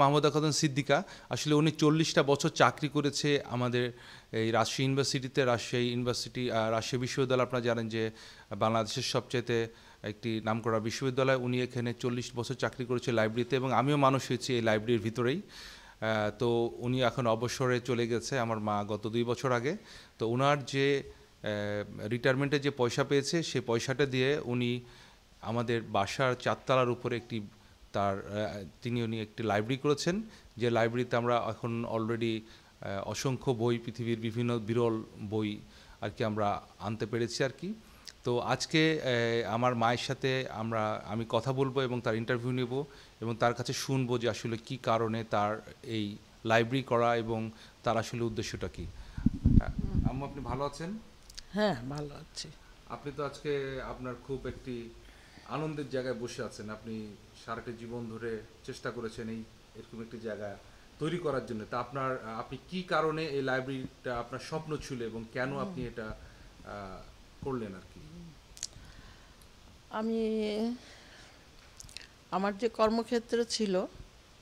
মাহমুদা খাতুন সিদ্দিকা, আসলে উনি চল্লিশটা বছর চাকরি করেছে আমাদের এই রাজশাহী ইউনিভার্সিটিতে। রাজশাহী ইউনিভার্সিটি রাজশাহী বিশ্ববিদ্যালয়, আপনারা জানেন যে বাংলাদেশের সবচেয়ে একটি নামকরা বিশ্ববিদ্যালয়, উনি এখানে চল্লিশ বছর চাকরি করেছে লাইব্রেরিতে এবং আমিও মানুষ হয়েছি এই লাইব্রেরির ভিতরেই। তো উনি এখন অবসরে চলে গেছে আমার মা গত দুই বছর আগে। তো ওনার যে রিটায়ারমেন্টে যে পয়সা পেয়েছে সেই পয়সাটা দিয়ে উনি আমাদের বাসার চারতলার উপরে একটি তার তিনি উনি একটি লাইব্রেরি করেছেন যে লাইব্রেরিতে আমরা এখন অলরেডি অসংখ্য বই পৃথিবীর বিভিন্ন বিরল বই আর কি আমরা আনতে পেরেছি আর কি। তো আজকে আমার মায়ের সাথে আমরা আমি কথা বলব এবং তার ইন্টারভিউ নেব এবং তার কাছে শুনব যে আসলে কি কারণে তার এই লাইব্রেরি করা এবং তার আসলে উদ্দেশ্যটা কি। আম্মু আপনি ভালো আছেন? হ্যাঁ ভালো আছি। আপনি তো আজকে আপনার খুব একটি আনন্দের জায়গায় বসে আছেন। আপনি সারাটা জীবন ধরে চেষ্টা করেছেন এই এরকম একটি জায়গা তৈরি করার জন্য। তা আপনার আপনি কি কারণে এই লাইব্রেরিটা আপনার স্বপ্ন ছিল এবং কেন আপনি এটা করলেন আর কি? আমি আমার যে কর্মক্ষেত্র ছিল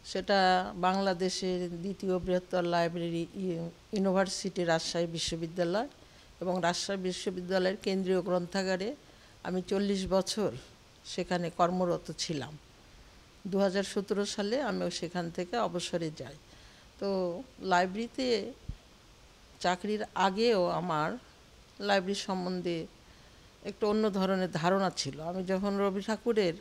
সেটা বাংলাদেশের দ্বিতীয় বৃহত্তর লাইব্রেরি ইউ- ইউনিভার্সিটি রাজশাহী বিশ্ববিদ্যালয় এবং রাজশাহী বিশ্ববিদ্যালয়ের কেন্দ্রীয় গ্রন্থাগারে আমি চল্লিশ বছর সেখানে কর্মরত ছিলাম। দু হাজার সতেরো সালে আমি সেখান থেকে অবসরে যাই। তো লাইব্রেরিতে চাকরির আগেও আমার লাইব্রেরি সম্বন্ধে একটু অন্য ধরনের ধারণা ছিল। আমি যখন রবি ঠাকুরের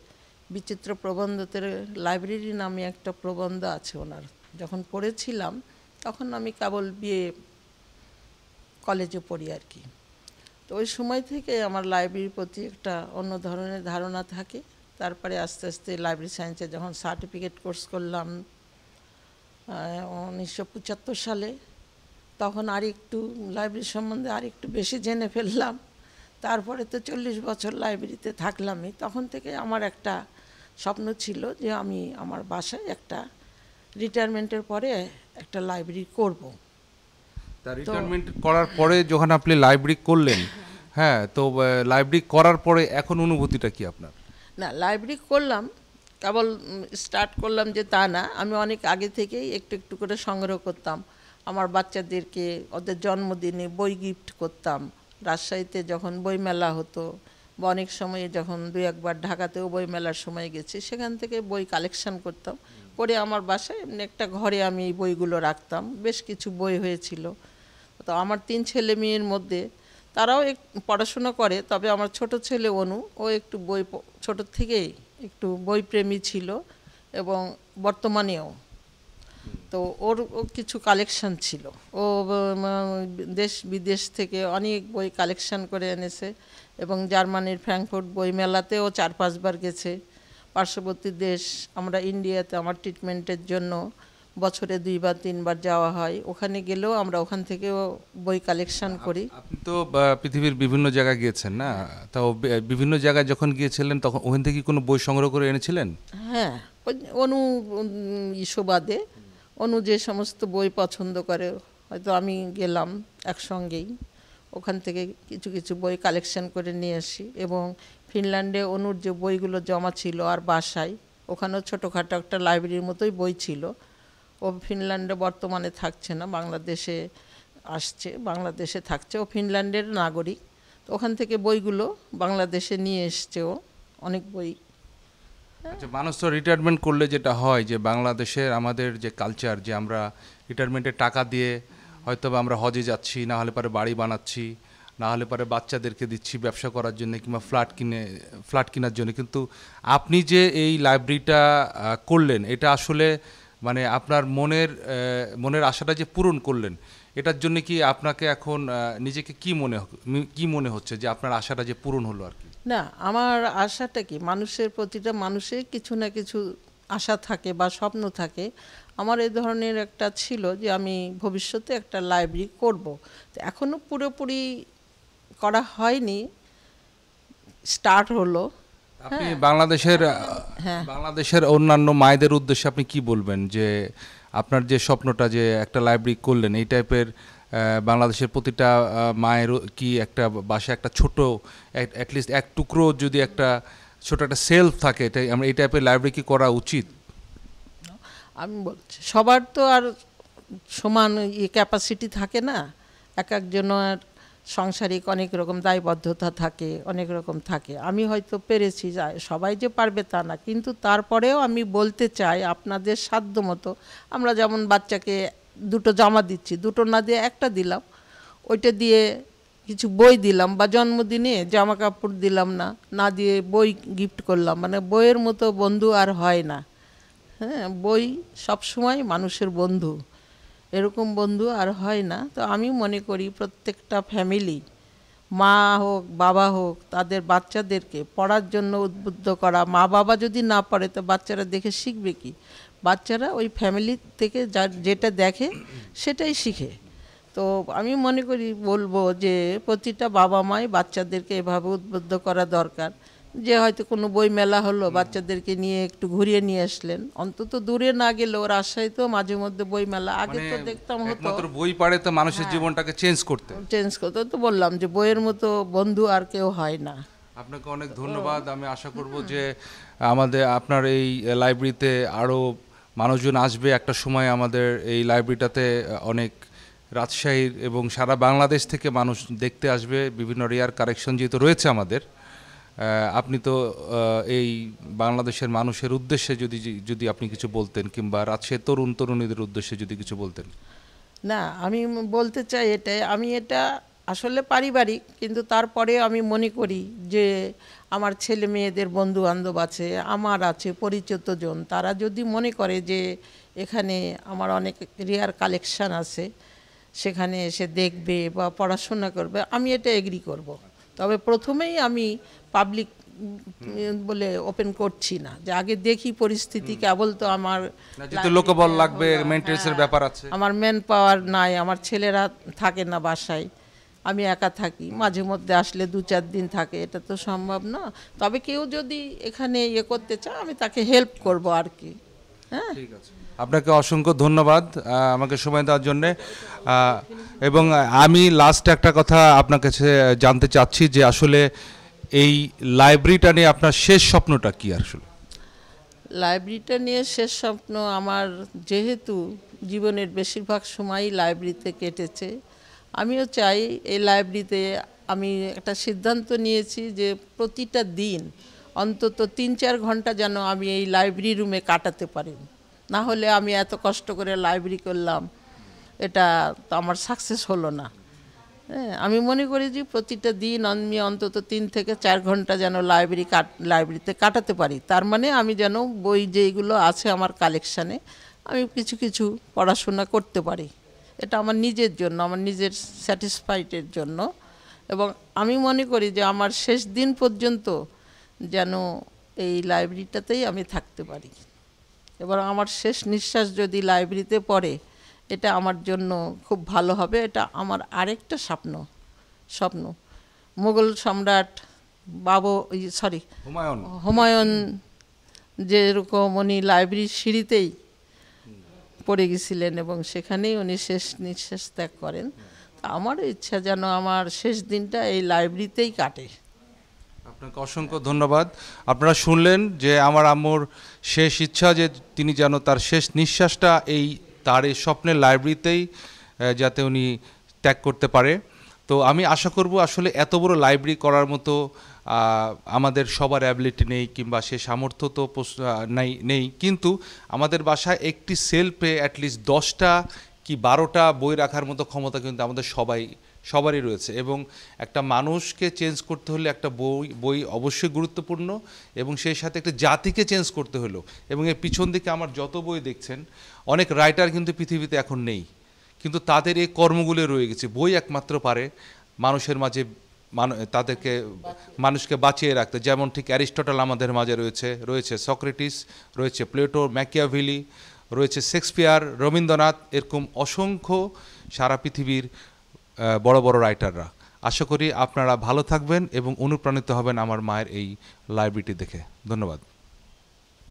বিচিত্র প্রবন্ধতের লাইব্রেরি নামে একটা প্রবন্ধ আছে ওনার, যখন পড়েছিলাম, তখন আমি কেবল বিয়ে কলেজে পড়ি আর কি। তো ওই সময় থেকে আমার লাইব্রেরির প্রতি একটা অন্য ধরনের ধারণা থাকে। তারপরে আস্তে আস্তে লাইব্রেরি সায়েন্সে যখন সার্টিফিকেট কোর্স করলাম উনিশশো পঁচাত্তর সালে, তখন আর একটু লাইব্রেরি সম্বন্ধে আর একটু বেশি জেনে ফেললাম। তারপরে তো চল্লিশ বছর লাইব্রেরিতে থাকলামই। তখন থেকে আমার একটা স্বপ্ন ছিল যে আমি আমার বাসায় একটা রিটায়ারমেন্টের পরে একটা লাইব্রেরি করব। রিটায়ারমেন্ট করার পরে যখন আপনি লাইব্রেরি করলেন হ্যাঁ তো লাইব্রেরি করার পরে এখন অনুভূতিটা কি আপনার? না লাইব্রেরি করলাম কেবল স্টার্ট করলাম যে তা না আমি অনেক আগে থেকেই একটু একটু করে সংগ্রহ করতাম। আমার বাচ্চাদেরকে ওদের জন্মদিনে বই গিফট করতাম। রাজশাহীতে যখন বই মেলা হতো বা অনেক সময়ে যখন দুই একবার ঢাকাতেও বই মেলার সময় গেছি সেখান থেকে বই কালেকশন করতাম। করে আমার বাসায় এমনি একটা ঘরে আমি এই বইগুলো রাখতাম। বেশ কিছু বই হয়েছিল। তো আমার তিন ছেলে মেয়ের মধ্যে তারাও এক, পড়াশোনা করে, তবে আমার ছোট ছেলে অনু, ও একটু বই ছোট থেকেই একটু বইপ্রেমী ছিল এবং বর্তমানেও। তো ওর কিছু কালেকশন ছিল। ও দেশ বিদেশ থেকে অনেক বই কালেকশন করে এনেছে এবং জার্মানির ফ্র্যাঙ্কফুর্ট বই মেলাতেও চার পাঁচবার গেছে। পার্শ্ববর্তী দেশ, আমরা ইন্ডিয়াতে আমার ট্রিটমেন্টের জন্য বছরে দুইবার তিনবার যাওয়া হয়। ওখানে গেলেও আমরা ওখান থেকেও বই কালেকশন করি। আপনি তো পৃথিবীর বিভিন্ন জায়গায় গিয়েছেন না? তাও বিভিন্ন জায়গায় যখন গিয়েছিলেন তখন ওখান থেকে কোনো বই সংগ্রহ করে এনেছিলেন? হ্যাঁ অনু উম, ইস্যুবাদে। অনু যে সমস্ত বই পছন্দ করে হয়তো আমি গেলাম একসঙ্গেই। ওখান থেকে কিছু কিছু বই কালেকশন করে নিয়ে আসি এবং ফিনল্যান্ডে অনুর যে বইগুলো জমা ছিল আর বাসায় ওখানেও ছোটোখাটো একটা লাইব্রেরির মতোই বই ছিল। ও ফিনল্যান্ডে বর্তমানে থাকছে না, বাংলাদেশে আসছে, বাংলাদেশে থাকছে। ও ফিনল্যান্ডের নাগরিক। তো ওখান থেকে বইগুলো বাংলাদেশে নিয়ে এসছে ও, অনেক বই। আচ্ছা মানুষ তো রিটায়ারমেন্ট করলে যেটা হয় যে বাংলাদেশের আমাদের যে কালচার যে আমরা রিটায়ারমেন্টের টাকা দিয়ে হয়তো আমরা হজে যাচ্ছি, না হলে পরে বাড়ি বানাচ্ছি, না হলে পরে বাচ্চাদেরকে দিচ্ছি ব্যবসা করার জন্য কিংবা ফ্ল্যাট কিনে ফ্ল্যাট কেনার জন্য। কিন্তু আপনি যে এই লাইব্রেরিটা করলেন, এটা আসলে মানে আপনার মনের মনের আশাটা যে পূরণ করলেন, এটার জন্য কি আপনাকে এখন নিজেকে কি মনে কি মনে হচ্ছে যে আপনার আশাটা যে পূরণ হলো আর কি? না, আমার আশাটা কি, মানুষের প্রতিটা মানুষের কিছু না কিছু আশা থাকে বা স্বপ্ন থাকে। আমার এই ধরনের একটা ছিল যে আমি ভবিষ্যতে একটা লাইব্রেরি করব। তো এখনও পুরোপুরি করা হয়নি, স্টার্ট হলো। আপনি বাংলাদেশের হ্যাঁ। বাংলাদেশের অন্যান্য মায়েদের উদ্দেশ্যে আপনি কি বলবেন? যে আপনার যে স্বপ্নটা যে একটা লাইব্রেরি করলেন এই টাইপের বাংলাদেশের প্রতিটা মায়ের কি একটা বাসায় একটা ছোট অ্যাটলিস্ট এক টুকরো যদি একটা ছোট একটা সেলফ থাকে এটা আমরা এই টাইপের লাইব্রেরি কি করা উচিত? আমি বলছি সবার তো আর সমান ক্যাপাসিটি থাকে না। এক একজনের সাংসারিক অনেক রকম দায়বদ্ধতা থাকে, অনেক রকম থাকে। আমি হয়তো পেরেছি সবাই যে পারবে তা না, কিন্তু তারপরেও আমি বলতে চাই আপনাদের সাধ্য মতো, আমরা যেমন বাচ্চাকে দুটো জামা দিচ্ছি, দুটো না দিয়ে একটা দিলাম, ওইটা দিয়ে কিছু বই দিলাম বা জন্মদিনে জামা কাপড় দিলাম না না দিয়ে বই গিফট করলাম মানে বইয়ের মতো বন্ধু আর হয় না। হ্যাঁ বই সবসময় মানুষের বন্ধু। এরকম বন্ধু আর হয় না। তো আমি মনে করি প্রত্যেকটা ফ্যামিলি মা হোক, বাবা হোক, তাদের বাচ্চাদেরকে পড়ার জন্য উদ্বুদ্ধ করা। মা বাবা যদি না পড়ে, তো বাচ্চারা দেখে শিখবে কি? বাচ্চারা ওই ফ্যামিলি থেকে যা, যেটা দেখে, সেটাই শিখে। তো আমি মনে করি, বলব যে প্রতিটা বাবা মাই বাচ্চাদেরকে এভাবে উদ্বুদ্ধ করা দরকার। যে হয়তো কোনো বই মেলা হলো বাচ্চাদেরকে নিয়ে একটু ঘুরিয়ে নিয়ে আসলেন। অন্তত দূরে না গেলেও তো মাঝে মধ্যে বই মেলা আগে তো দেখতাম হতো। মানে বই পারে তো মানুষের জীবনটাকে চেঞ্জ করতে। চেঞ্জ করতে তো বললাম যে বইয়ের মতো বন্ধু আর কেউ হয় না। আপনাকে অনেক ধন্যবাদ। আমি আশা করব যে আমাদের আপনার এই লাইব্রেরিতে আরও মানুষজন আসবে। একটা সময় আমাদের এই লাইব্রেরিটাতে অনেক রাজশাহীর এবং সারা বাংলাদেশ থেকে মানুষ দেখতে আসবে। বিভিন্ন রেয়ার কারেকশন যেহেতু রয়েছে আমাদের আপনি তো এই বাংলাদেশের মানুষের উদ্দেশ্যে যদি যদি আপনি কিছু বলতেন, কিংবা রাজশাহীর তরুণ তরুণীদের উদ্দেশ্যে যদি কিছু বলতেন না, আমি বলতে চাই এটাই, আমি এটা আসলে পারিবারিক, কিন্তু তারপরে আমি মনে করি যে আমার ছেলে মেয়েদের বন্ধু বান্ধব আছে, আমার আছে পরিচিতজন তারা যদি মনে করে যে এখানে আমার অনেক রেয়ার কালেকশান আছে, সেখানে এসে দেখবে বা পড়াশোনা করবে, আমি এটা এগ্রি করব। তবে প্রথমেই আমি পাবলিক বলে ওপেন করছি না। যে আগে দেখি পরিস্থিতি কেবল তো আমার লোকবল লাগবে মেনটেন্সের ব্যাপার আছে। আমার ম্যান পাওয়ার নাই আমার ছেলেরা থাকে না বাসায়। আমি একা থাকি মাঝে মধ্যে আসলে দু চার দিন থাকে এটা তো সম্ভব না। তবে কেউ যদি এখানে ইয়ে করতে চায় আমি তাকে হেল্প করব আর কি। হ্যাঁ? ঠিক আছে। আপনাকে অসংখ্য ধন্যবাদ আমাকে সময় দেওয়ার জন্য। এবং আমি লাস্ট একটা কথা আপনার কাছে জানতে চাচ্ছি যে আসলে এই লাইব্রেরিটা নিয়ে আপনার শেষ স্বপ্নটা কি আসলে? লাইব্রেরিটা নিয়ে শেষ স্বপ্ন আমার যেহেতু জীবনের বেশিরভাগ সময়ই লাইব্রেরিতে কেটেছে, আমিও চাই এই লাইব্রেরিতে আমি একটা সিদ্ধান্ত নিয়েছি যে প্রতিটা দিন অন্তত তিন চার ঘণ্টা যেন আমি এই লাইব্রেরি রুমে কাটাতে পারি। না হলে আমি এত কষ্ট করে লাইব্রেরি করলাম, এটা তো আমার সাকসেস হলো না। হ্যাঁ আমি মনে করি যে প্রতিটা দিন আমি অন্তত তিন থেকে চার ঘণ্টা যেন লাইব্রেরি কাট লাইব্রেরিতে কাটাতে পারি। তার মানে আমি যেন বই যেইগুলো আছে আমার কালেকশানে আমি কিছু কিছু পড়াশোনা করতে পারি। এটা আমার নিজের জন্য, আমার নিজের স্যাটিসফাইডের জন্য। এবং আমি মনে করি যে আমার শেষ দিন পর্যন্ত যেন এই লাইব্রেরিটাতেই আমি থাকতে পারি। এবার আমার শেষ নিঃশ্বাস যদি লাইব্রেরিতে পড়ে এটা আমার জন্য খুব ভালো হবে এটা আমার আরেকটা স্বপ্ন স্বপ্ন। মুঘল সম্রাট বাবু সরি হুমায়ুন। হুমায়ুন যেরকম উনি লাইব্রেরির সিঁড়িতেই পড়ে গেছিলেন এবং সেখানেই উনি শেষ নিঃশ্বাস ত্যাগ করেন। তা আমারও ইচ্ছা যেন আমার শেষ দিনটা এই লাইব্রেরিতেই কাটে। আপনাকে অসংখ্য ধন্যবাদ। আপনারা শুনলেন যে আমার আম্মুর শেষ ইচ্ছা যে তিনি যেন তার শেষ নিঃশ্বাসটা এই তার এই স্বপ্নের লাইব্রেরিতেই যাতে উনি ত্যাগ করতে পারে। তো আমি আশা করব আসলে এত বড় লাইব্রেরি করার মতো আমাদের সবার অ্যাবিলিটি নেই কিংবা সে সামর্থ্য তো নাই, নেই। কিন্তু আমাদের বাসায় একটি সেলফে অ্যাটলিস্ট দশটা কি বারোটা বই রাখার মতো ক্ষমতা কিন্তু আমাদের সবাই সবারই রয়েছে এবং একটা মানুষকে চেঞ্জ করতে হলে একটা বই বই অবশ্যই গুরুত্বপূর্ণ এবং সেই সাথে একটা জাতিকে চেঞ্জ করতে হলো এবং এর পিছন দিকে আমার যত বই দেখছেন, অনেক রাইটার কিন্তু পৃথিবীতে এখন নেই। কিন্তু তাদের এই কর্মগুলো রয়ে গেছে। বই একমাত্র পারে মানুষের মাঝে তাদেরকে মানুষকে বাঁচিয়ে রাখতে। যেমন ঠিক অ্যারিস্টটল আমাদের মাঝে রয়েছে রয়েছে সক্রেটিস, রয়েছে প্লেটো, ম্যাকিয়াভিলি, রয়েছে শেক্সপিয়ার, রবীন্দ্রনাথ, এরকম অসংখ্য সারা পৃথিবীর বড় বড় রাইটাররা আশা করি আপনারা ভালো থাকবেন এবং অনুপ্রাণিত হবেন আমার মায়ের এই লাইব্রেরিটি দেখে। ধন্যবাদ।